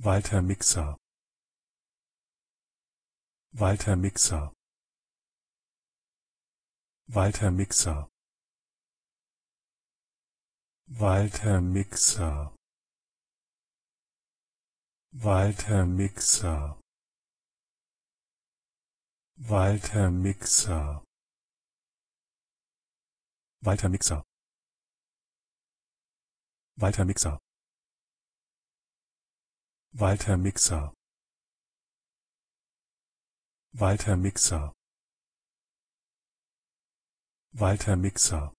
Walter Mixer. Walter Mixer. Walter Mixer. Walter Mixer. Walter Mixer. Walter Mixer. Walter Mixer. Walter Mixer Walter Mixer. Walter Mixer. Walter Mixer